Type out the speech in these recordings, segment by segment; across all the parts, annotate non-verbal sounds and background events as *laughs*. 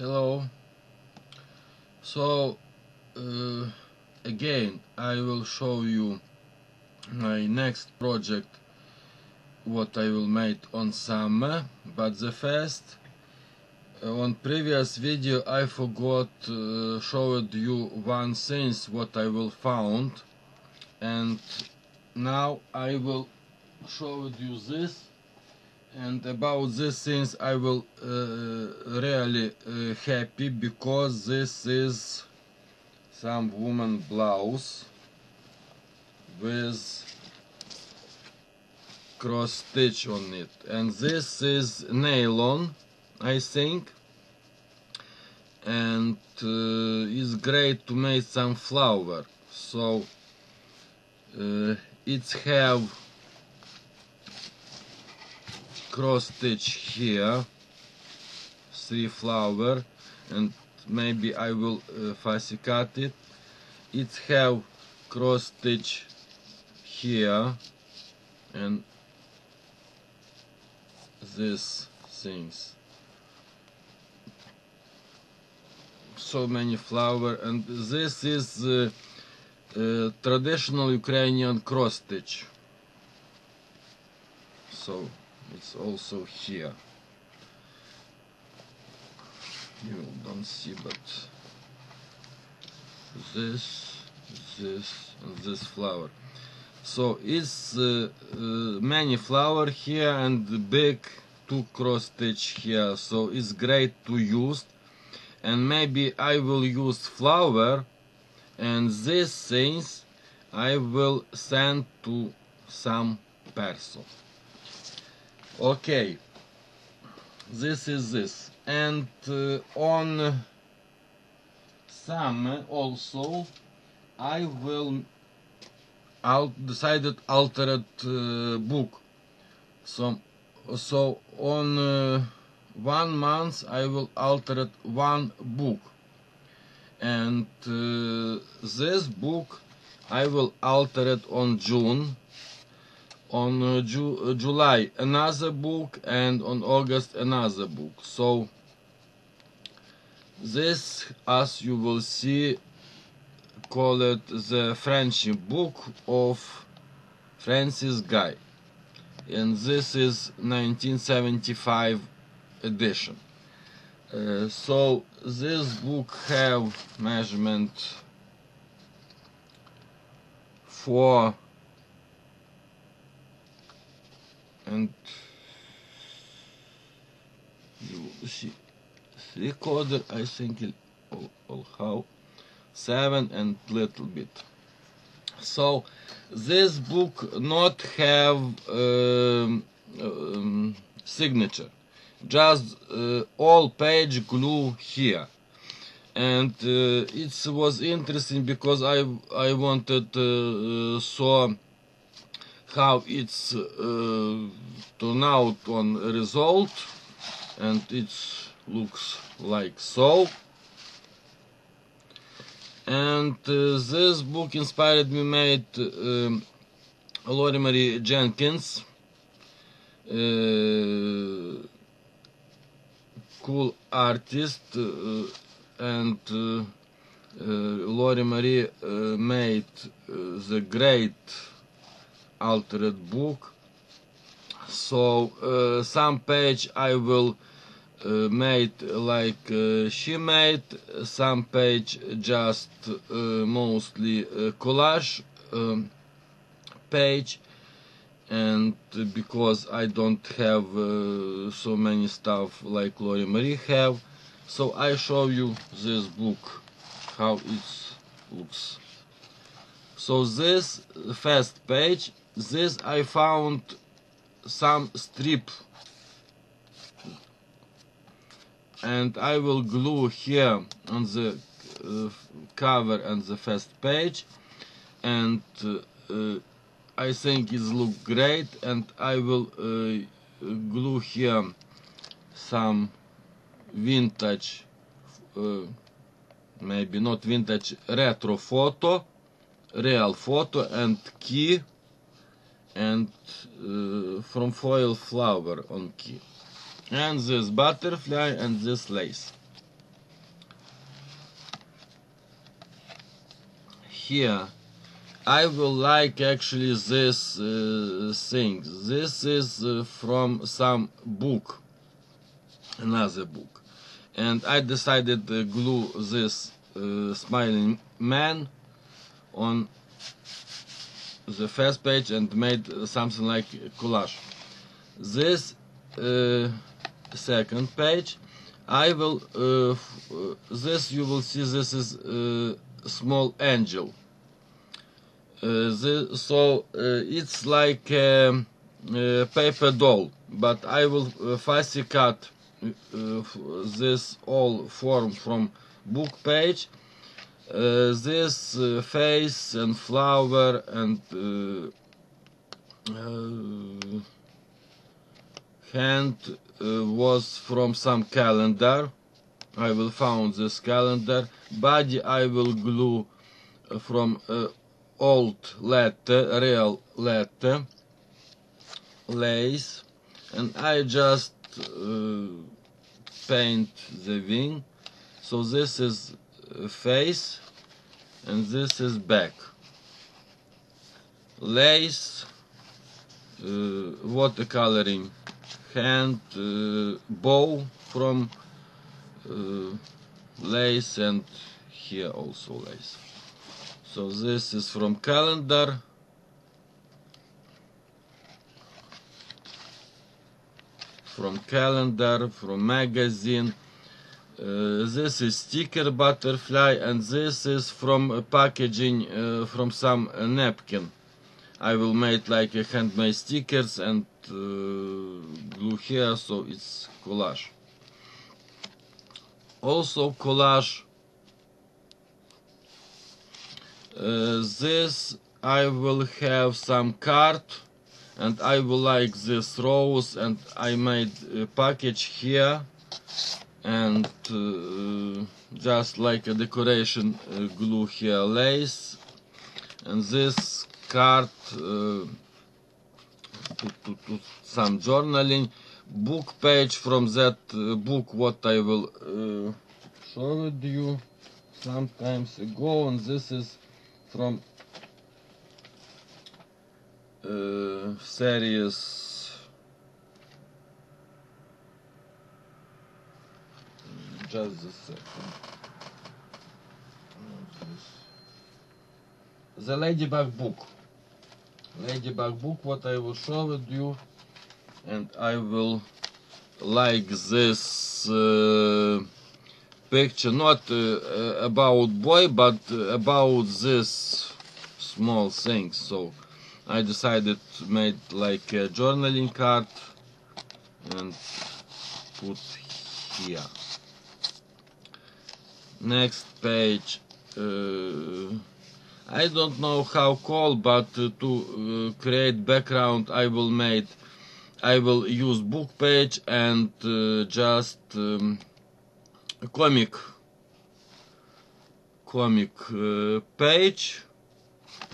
hello. So uh, again I will show you my next project what I will make on summer but the first uh, on previous video I forgot uh, showed you one things what I will found and now I will show you this and about this things I will uh, really uh, happy because this is some woman blouse with cross stitch on it. And this is nylon I think. And uh, it's great to make some flower. So uh, it's have cross stitch here. Three flower and maybe I will uh, fussy cut it. It have cross stitch here and these things. So many flower and this is uh, uh, traditional Ukrainian cross stitch. So it's also here. You don't see but this this and this flower. So it's uh, uh, many flower here and big two cross stitch here. So it's great to use. And maybe I will use flower and these things I will send to some person okay. This is this. And uh, on some also I will I'll decided altered uh, book. So so on uh, one month I will alter it one book. And uh, this book I will alter it on June on uh, Ju uh, July another book and on August another book. So this as you will see call it the friendship book of Francis Gay. And this is 1975 edition. Uh, so this book have measurement for and you see three quarter I think all, all how seven and little bit. So this book not have um, um, signature. Just uh, all page glue here. And uh, it was interesting because I I wanted uh, saw how it's uh, turn out on result and it looks like so. And uh, this book inspired me made um, LorriMarie Jenkins uh, cool artist uh, and uh, uh, LorriMarie uh, made the great altered book. So some page I will uh, made like uh, she made some page just uh, mostly collage um, page. And because I don't have uh, so many stuff like LorriMarie have so I show you this book how it looks. So this first page this I found some strip. And I will glue here on the uh, cover and the first page. And uh, I think it look great. And I will uh, glue here some vintage uh, maybe not vintage retro photo real photo and key and uh, from foil flower on key. And this butterfly and this lace. Here I will like actually this uh, thing. This is uh, from some book. Another book. And I decided to glue this uh, smiling man on the first page and made something like collage. This uh, second page, I will. Uh, uh, this you will see. This is small angel. Uh, the, so uh, it's like a, a paper doll, but I will fussy cut this all form from book page. Uh, this uh, face and flower and uh, uh, hand uh, was from some calendar. I will found this calendar. Body I will glue from old letter, real letter, lace, and I just paint the wing. So this is face, and this is back. Lace, uh, watercoloring, hand, uh, bow from uh, lace, and here also lace. So this is from calendar. From calendar, from magazine. Uh, this is sticker butterfly and this is from packaging uh, from some uh, napkin. I will make like handmade stickers and uh, glue here so it's collage. Also collage Uh, this I will have some card and I will like this rose and I made a package here and uh, just like a decoration uh, glue here lace. And this card uh, to, to, to some journaling book page from that uh, book what I will uh, show it you sometimes ago. And this is from uh, series just a second the ladybug book. Ladybug book what I will show with you and I will like this uh, picture not uh, uh, about boy but uh, about this small thing. So I decided to make like a journaling card and put here next page uh, I don't know how called but to uh, create background I will make I will use book page and uh, just um, comic comic uh, page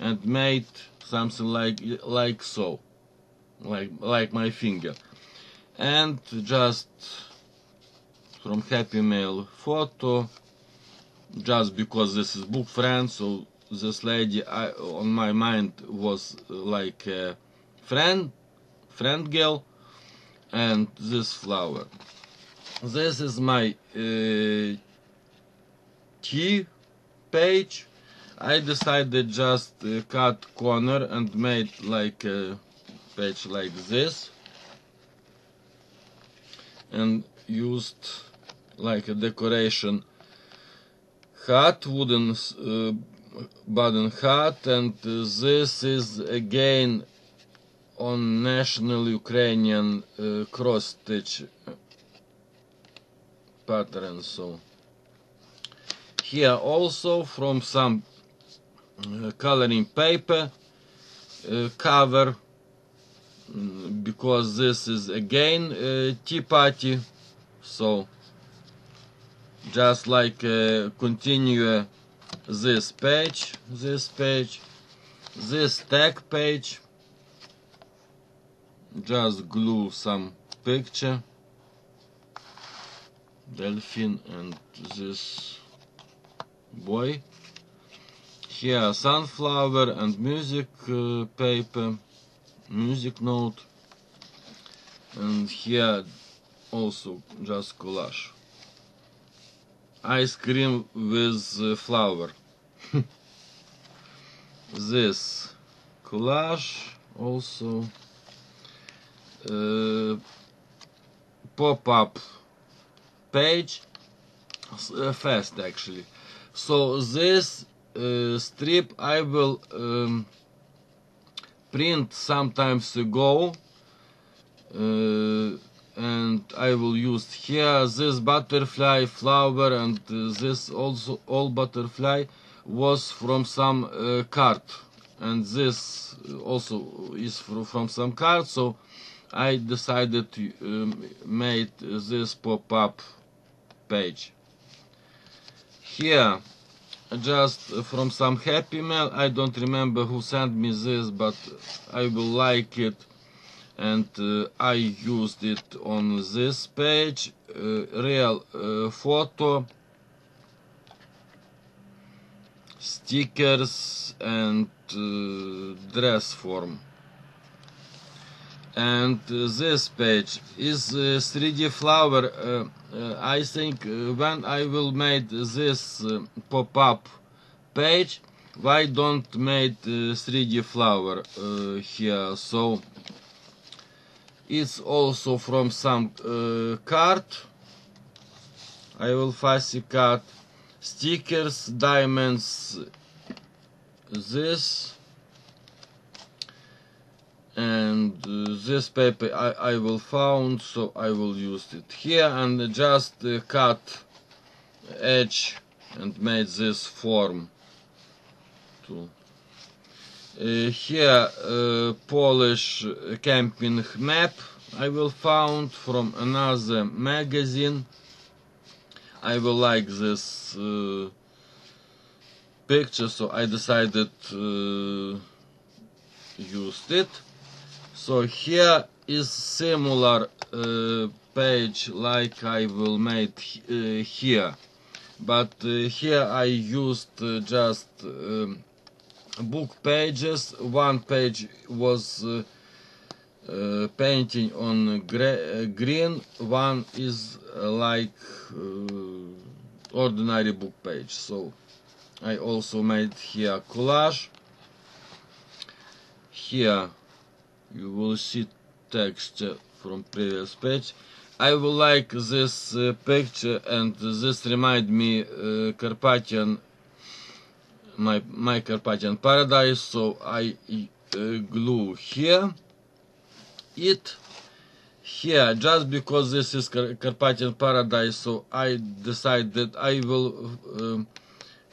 and made something like like so like like my finger. And just from happy mail photo just because this is book friend so this lady I, on my mind was like a friend friend girl and this flower. This is my uh, T page. I decided just uh, cut corner and made like a page like this and used like a decoration hat wooden uh, button hat and this is again on national Ukrainian uh, cross stitch pattern so. Here also from some uh, coloring paper uh, cover mm, because this is again uh, tea party so just like uh, continue this page this page this tag page. Just glue some picture. Delphine and this boy. Here sunflower and music uh, paper music note. And here also just collage ice cream with uh, flour. *laughs* This collage also uh, pop-up page uh, fast actually. So this uh, strip I will um, print sometimes ago uh, and I will use here this butterfly flower and this also all butterfly was from some uh, card. And this also is fro- from some card so I decided to um, make this pop-up page. Here just from some happy mail i don't remember who sent me this but i will like it and uh, i used it on this page uh, real uh, photo stickers and uh, dress form. And uh, this page is uh, 3d flower uh, uh, i think when i will make this pop-up page why don't make uh, 3d flower here? So it's also from some uh, card. I will fussy cut stickers diamonds this. And uh, this paper I, I will found so I will use it here. And just uh, cut edge and made this form too. Uh, here uh, Polish camping map I will found from another magazine. I will like this uh, picture so I decided uh, used it. So here is similar uh, page like I will made uh, here. But uh, here I used just um, book pages. One page was uh, uh, painting on green. One is uh, like uh, ordinary book page. So I also made here collage. Here you will see text from previous page. I will like this uh, picture and this remind me uh, Carpathian my my Carpathian paradise so I uh, glue here it here just because this is Car- Carpathian paradise so I decide that I will um,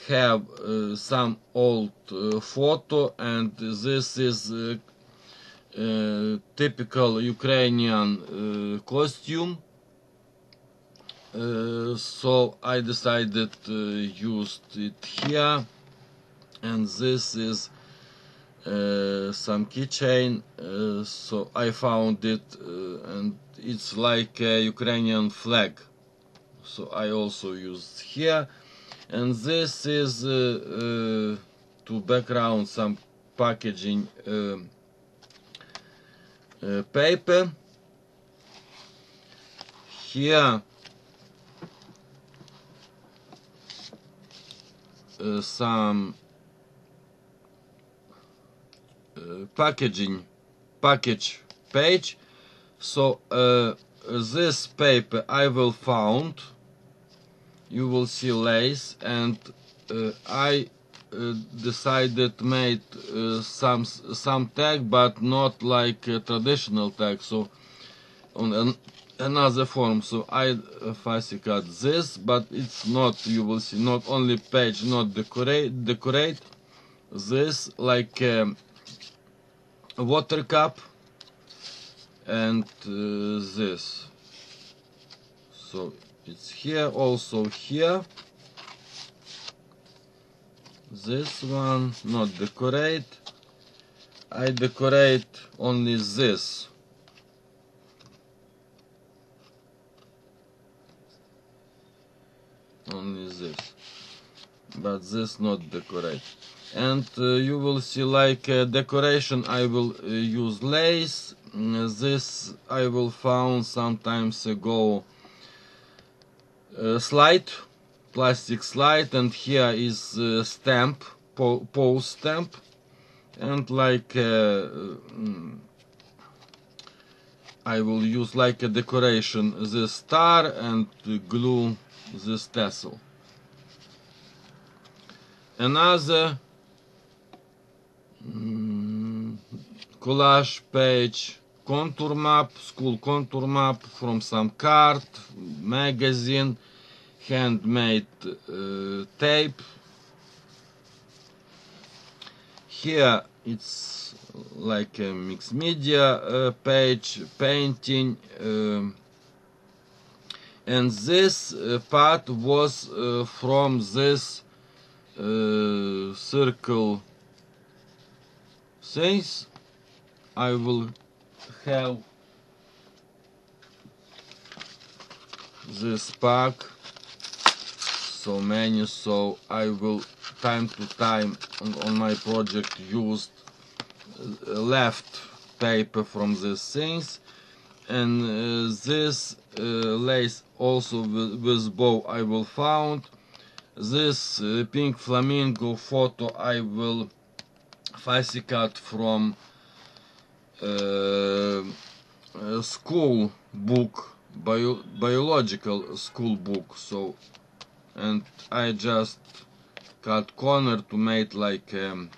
have uh, some old uh, photo and this is uh, uh, typical Ukrainian uh, costume. Uh, so I decided to use it here, and this is uh, some keychain. Uh, so I found it, uh, and it's like a Ukrainian flag. So I also used here, and this is uh, uh, to background some packaging. um uh, paper. Here some packaging package page. So uh, this paper I will found. You will see lace and uh, I uh, decided made some some tag but not like traditional tag so on an, another form so i fussy cut this but it's not you will see not only page not decorate decorate this like um, water cup and uh, this. So it's here also here. This one not decorate. I decorate only this. Only this. But this not decorate and uh, you will see like decoration. I will uh, use lace. This I will found sometimes ago uh, slide plastic slide and here is stamp po post stamp. And like uh, mm, I will use like a decoration the star and glue this tassel. Another mm, collage page contour map, school contour map from some card, magazine, handmade uh, tape. Here it's like a mixed media uh, page, painting, um, and this uh, part was uh, from this uh, circle things. I will have this pack so many so I will time to time on, on my project used uh, left paper from these things and uh, this uh, lace also with, with, bow I will found this uh, pink flamingo photo I will cut from uh, school book bio biological school book so and I just cut corner to make like um,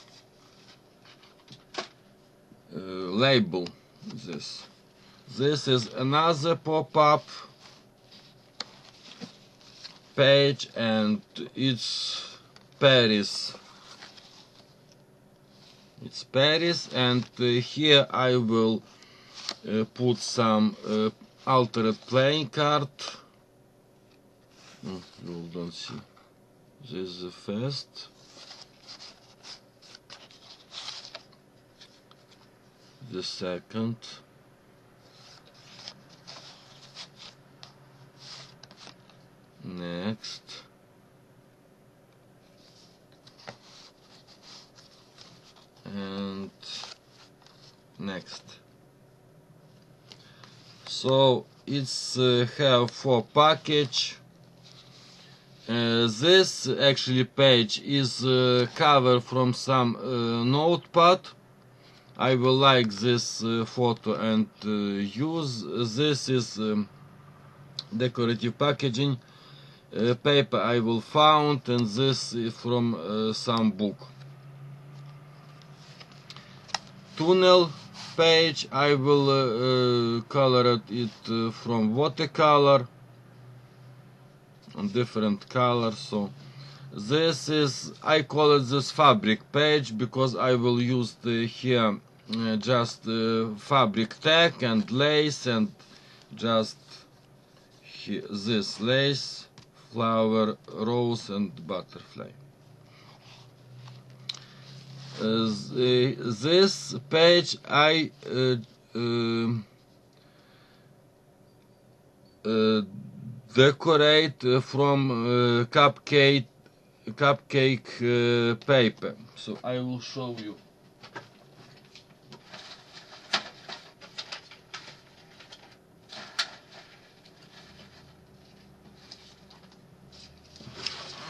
uh, label this. This is another pop-up page and it's Paris it's Paris and uh, here I will uh, put some uh, altered playing card. Oh, you don't see. This is the first. The second. Next and next. So it's uh, have four package. Uh, this actually page is uh, cover from some uh, notepad. I will like this uh, photo and uh, use. This is um, decorative packaging uh, paper I will found and this is from some book. Tunnel page I will uh, uh, color it uh, from watercolor on different colors so. This is I call it this fabric page because I will use the here uh, just uh, fabric tag and lace and just here, this lace flower rose and butterfly this page I decorate from cupcake cupcake paper. So I will show you.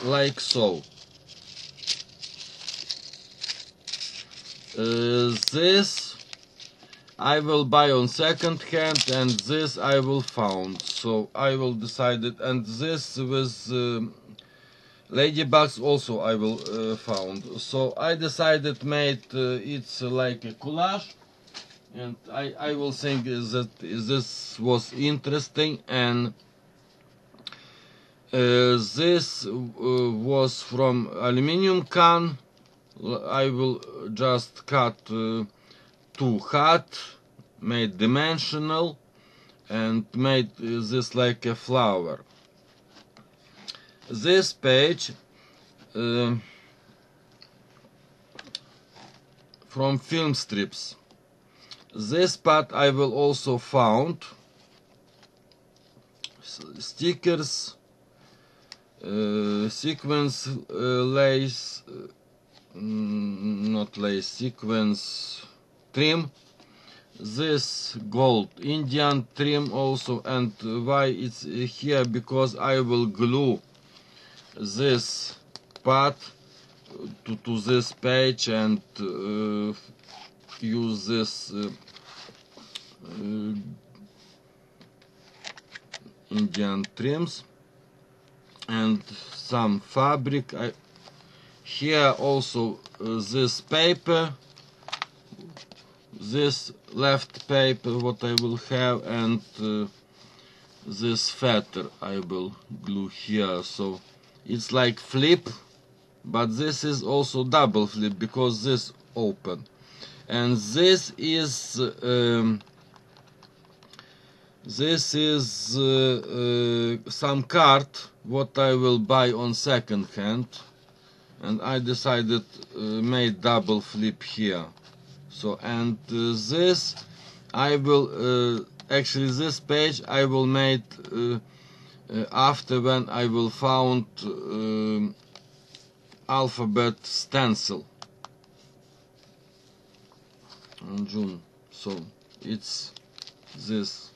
Like so this I will buy on second hand and this I will found. So I will decide it. And this with uh, ladybugs also I will uh, found. So I decided made uh, it's like a collage. And I, I will think that this was interesting and uh, this uh, was from aluminium can I will just cut uh, two hat, made dimensional, and made this like a flower. This page uh, from film strips. This part I will also found stickers, uh, sequence uh, lace, mm, not lace sequence. Trim. This gold Indian trim also and why it's here? Because I will glue this part to, to this page and uh, use this uh, uh, Indian trims and some fabric. I, here also uh, this paper this left paper what I will have and uh, this feather I will glue here. So it's like flip but this is also double flip because this open. And this is um, this is uh, uh, some card what I will buy on second hand and I decided uh, made double flip here. So and uh, this I will uh, actually this page I will make uh, after when I will found um, alphabet stencil. On June. So it's this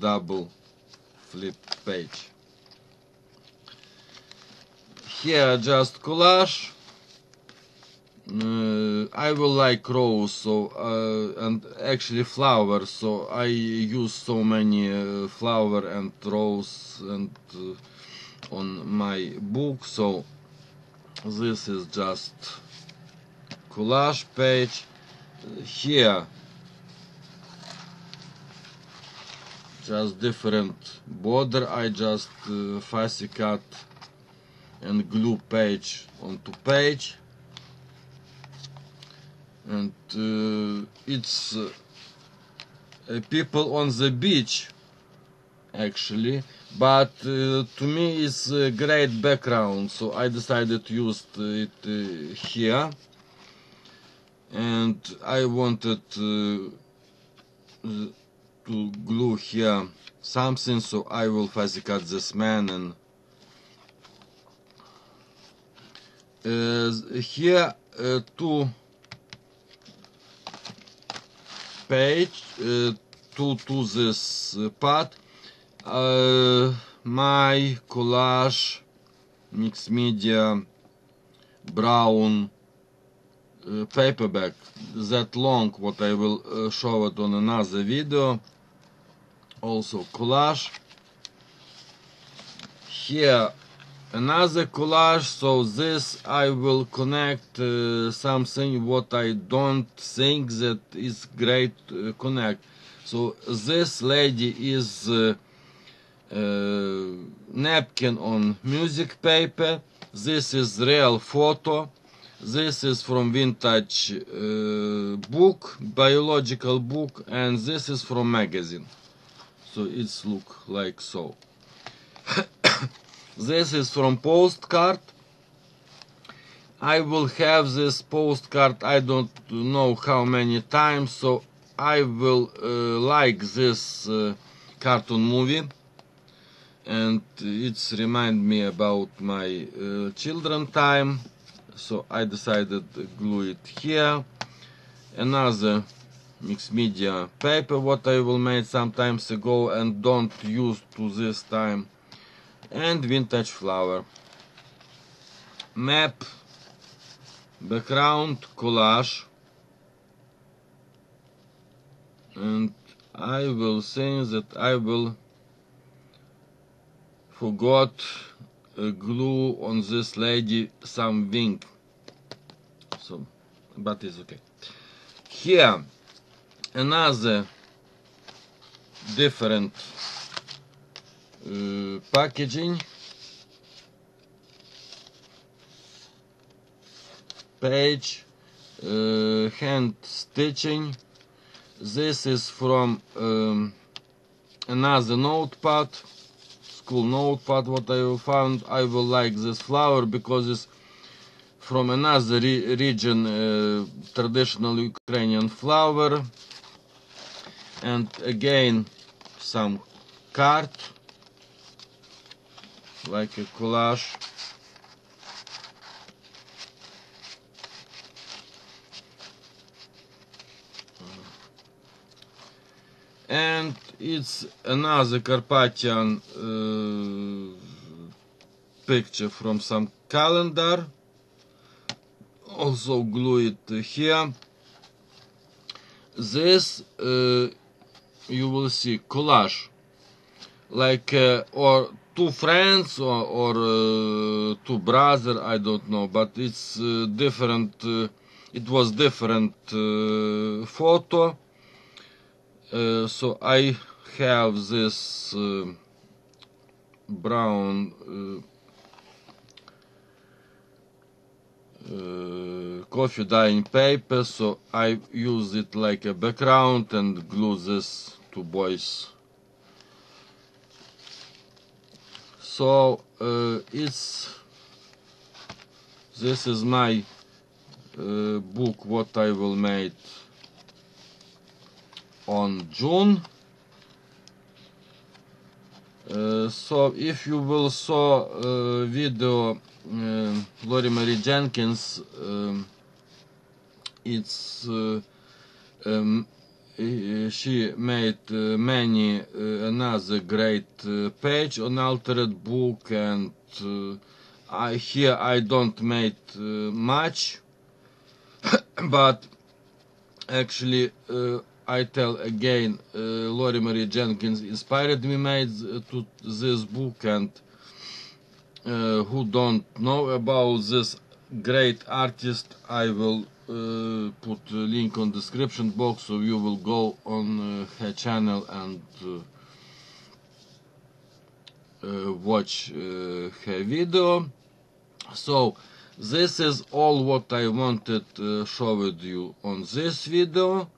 double flip page here just collage. Uh, I will like rose so uh, and actually flowers so I use so many uh, flower and rose and uh, on my book so this is just collage page. Here just different border. I just uh, fussy cut and glue page onto page. And uh, it's uh, people on the beach actually. But uh, to me it's a great background. So I decided to use it uh, here. And I wanted uh, to glue here something. So I will cut this man and uh, here two page to to this part. My collage mixed media brown uh, paperback. That long what I will uh, show it on another video. Also collage. Here another collage so this I will connect uh, something what I don't think that is great uh, connect. So this lady is uh, uh napkin on music paper. This is real photo. This is from vintage uh, book biological book and this is from magazine. So it's look like so *coughs* this is from postcard. I will have this postcard I don't know how many times so I will uh, like this uh, cartoon movie. And it's remind me about my uh, children time. So I decided to glue it here. Another mixed media paper what I will made some times ago and don't use to this time and vintage flower. Map background collage. And I will say that I will forgot uh, glue on this lady some wing so but it's okay. Here another different uh, packaging. Page. Uh, hand stitching. This is from um, another notepad. School notepad what I found I will like this flower because it's from another re region uh, traditional Ukrainian flower. And again some card like a collage. And it's another Carpathian uh, picture from some calendar. Also glue it here. This uh, you will see collage. Like uh, or two friends or, or uh, two brother. I don't know, but it's uh, different. Uh, it was different uh, photo. Uh, so I have this uh, brown coffee dyeing paper so I use it like a background and glue this to boys so uh, it's this is my uh, book what I will make on June. Uh, so if you will saw uh, video uh, LorriMarie Jenkins um, it's uh, um, she made many another great uh, page on altered book and uh, I here I don't made uh, much *coughs* but actually I tell again, LorriMarie Jenkins inspired me made to this book and who don't know about this great artist, I will uh, put a link on description box so you will go on uh, her channel and uh, uh, watch uh, her video. So this is all what I wanted to show with you on this video.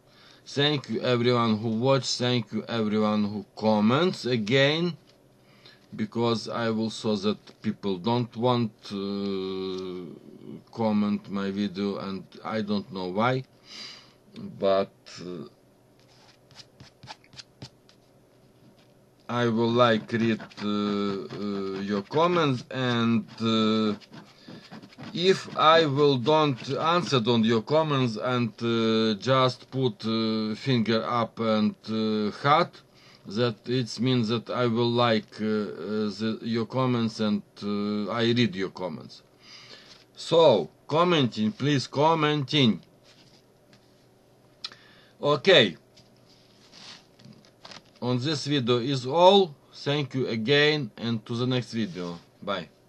Thank you everyone who watched, thank you everyone who comments again because I will saw that people don't want uh, comment my video and I don't know why but uh, I will like read uh, uh, your comments and uh, if I will don't answer on your comments and uh, just put finger up and heart, that it means that I will like uh, uh, the, your comments and uh, I read your comments. So, commenting, please commenting. Okay. On this video is all. Thank you again and to the next video. Bye.